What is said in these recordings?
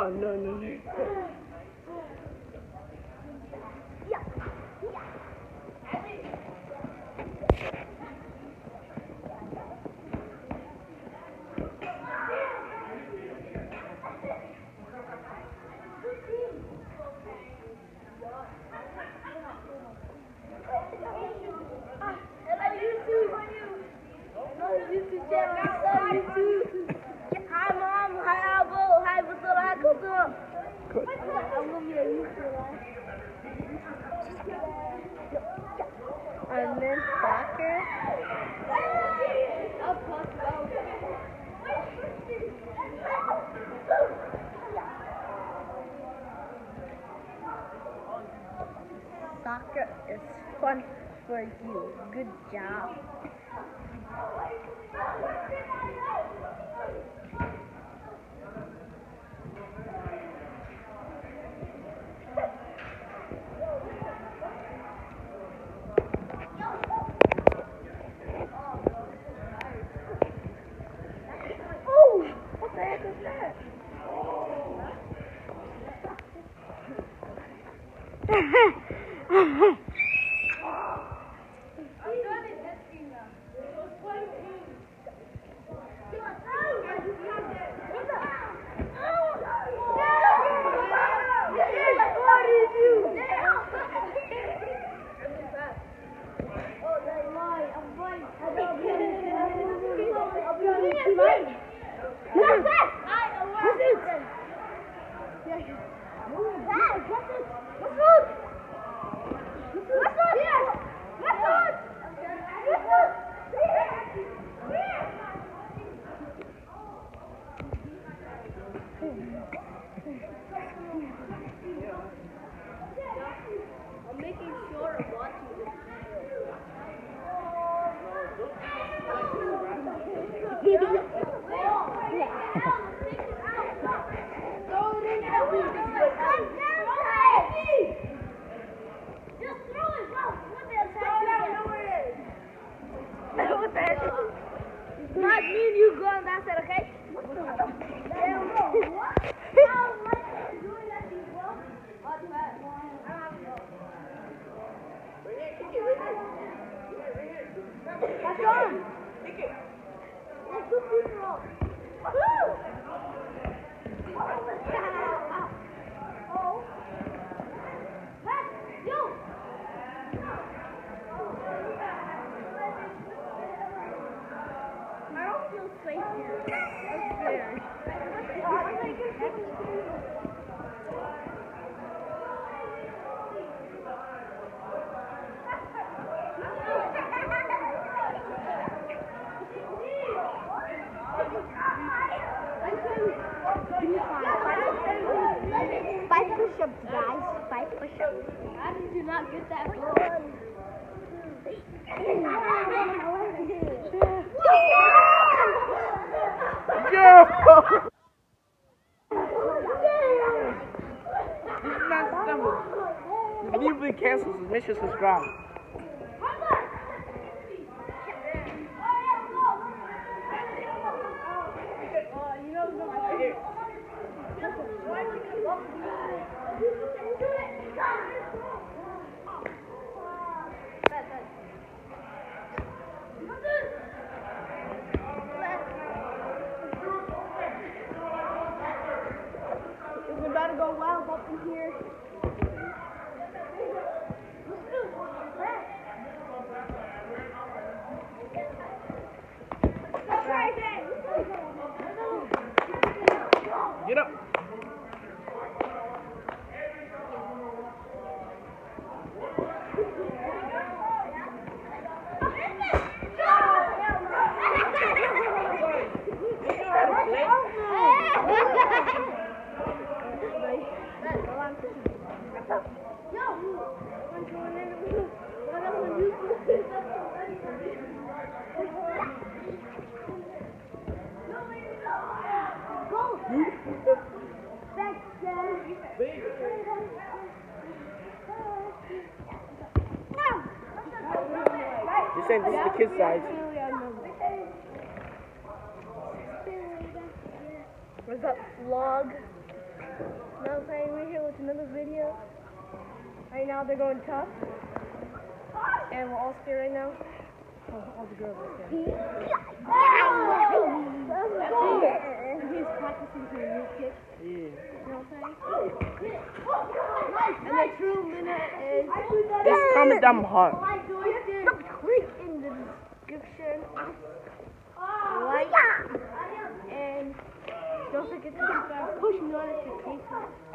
Oh, no, no, no. Soccer is fun for you. Good job. Oh, what the heck is that? I'm making sure of watching this What the heck? Not me and you go on that side, okay? That's on. Let's go funeral. Woo! Oh. Hey, you! I don't feel safe here. I'm scared. Five push-ups, guys. Five push-ups. How did you not get that one? Not stumble. The sure to subscribe. It's about to go wild up in here. Get up. You're saying this is the kid's side. What's up, vlog? what I'm saying? We're here with another video. Right now they're going tough. And we're all scared right now. Oh, all the girls are scared. He's practicing for a new kick. Yeah. You know what I'm saying? And the true winner is. Just comment down hard. Click in the description. Like and don't forget to subscribe. Push notifications.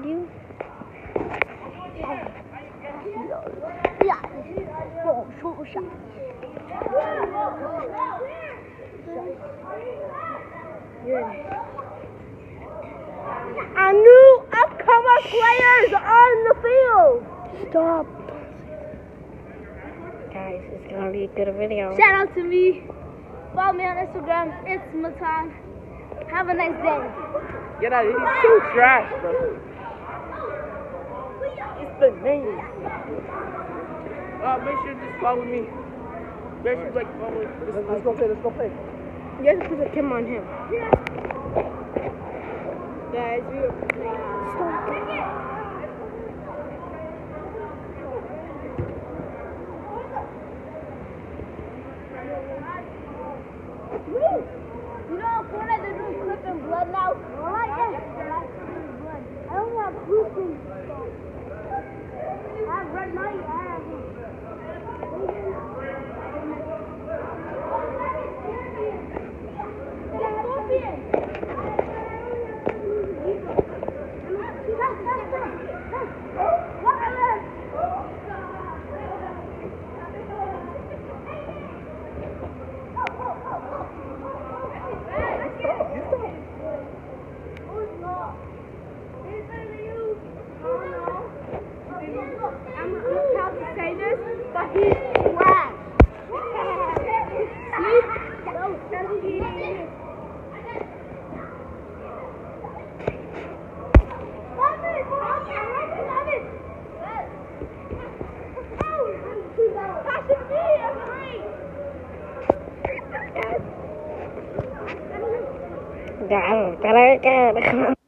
Record you? Yeah. Oh. A new upcoming players on the field. Stop. Guys, it's gonna be a good video. Shout out to me. Follow me on Instagram. It's Matan. Have a nice day. Get out of here. He's so trash, bro. It's the name. Uh, make sure you just follow me. Make sure to like follow. Let's, let's go play. Let's go play. You have to put the camera on him. Guys, we are playing. You Jangan, karena kan.